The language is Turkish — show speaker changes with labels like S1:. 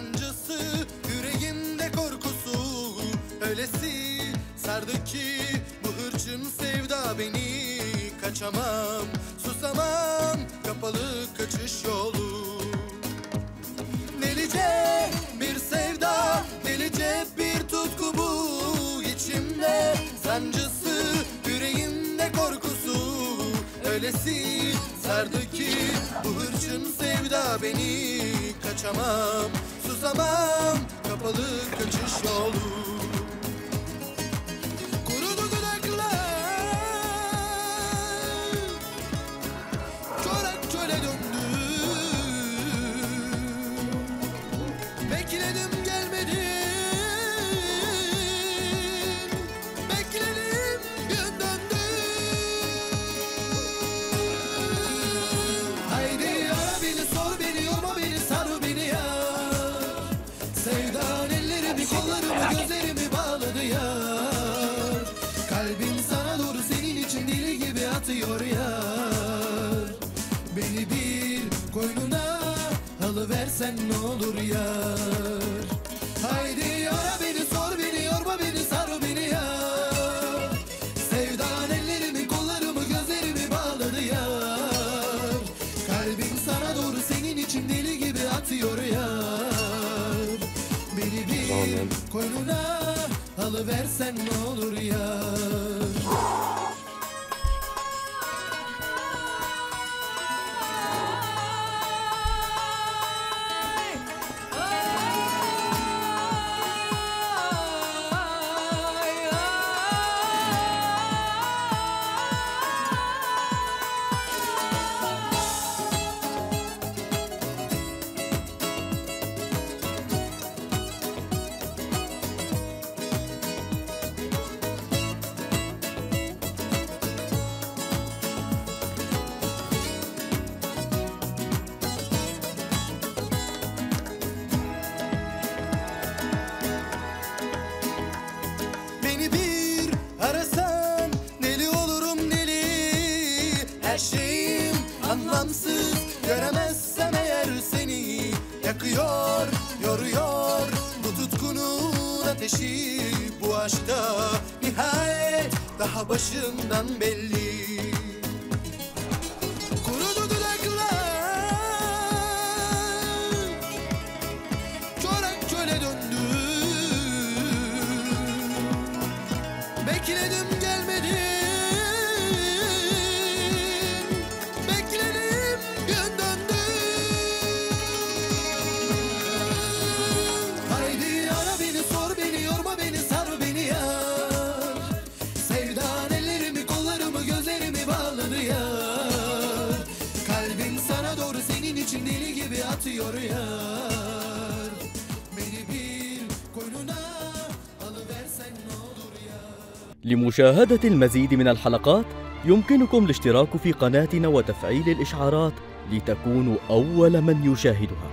S1: sancısı Yüreğimde korkusu. Ölesi sardı ki Bu hırçın sevda beni. Kaçamam, susamam Kapalı kaçış yolu. Delice bir sevda Delice bir tutku bu. İçimde sancısı Yüreğimde korkusu. Ölesi sardı ki Bu hırçın sevda beni. Kaçamam susamam kapalı kaçış yolu Beni bir koynuna alıversen ne olur yar. Haydi ara beni sor beni yorma beni sar beni ya Sevdan ellerimi kollarımı gözlerimi bağladı yar. Kalbim sana doğru senin için deli gibi atıyor yar. Beni bir koynuna alıversen ne olur yar anlamsız göremezsem eğer seni Yakıyor, yoruyor bu tutkunun ateşi. Bu aşkta nihayet daha başından belli. Kurudu dudaklar Çorak çöle döndü. Bekledim gibi atıyor yar Beni bir koynuna alıversen ne olur yar.
S2: لمشاهدة المزيد من الحلقات يمكنكم الاشتراك في قناتنا وتفعيل الإشعارات لتكونوا أول من يشاهدها.